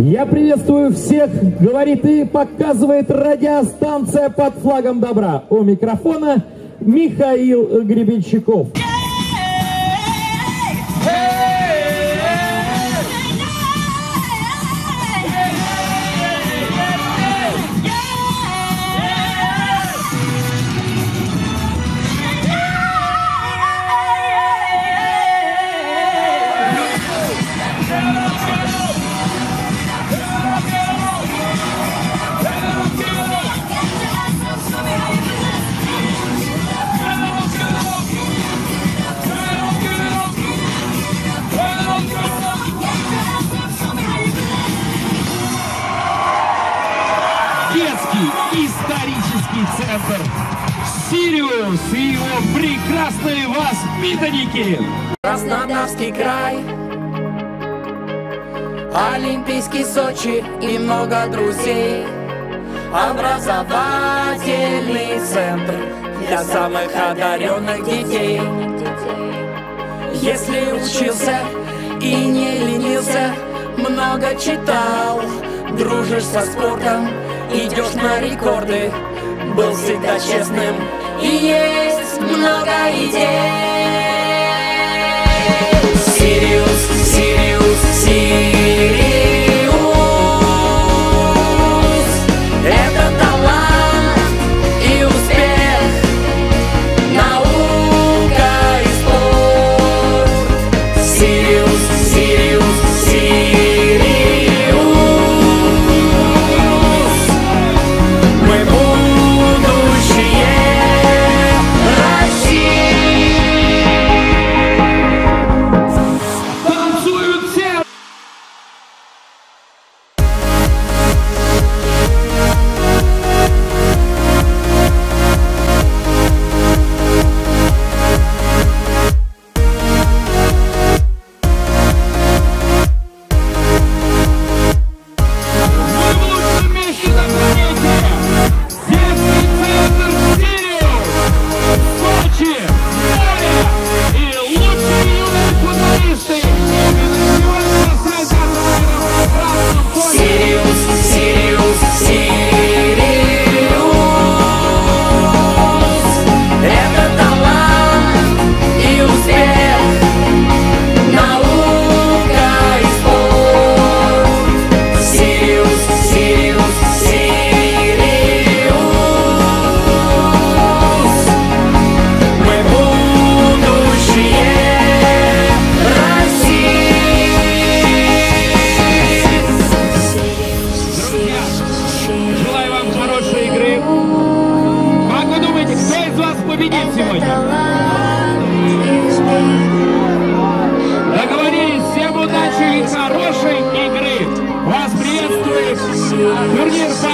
Я приветствую всех, говорит и показывает радиостанция под флагом добра. У микрофона Михаил Гребенщиков. Детский исторический центр Сириус и его прекрасные воспитанники. Краснодарский край, Олимпийский Сочи и много друзей. Образовательный центр для самых одаренных детей. Если учился и не ленился, много читал, дружишь со спортом, идешь на рекорды, был всегда честным и есть много идей. Сириус, победит сегодня? Договорились, всем удачи и хорошей игры. Вас приветствует турнир под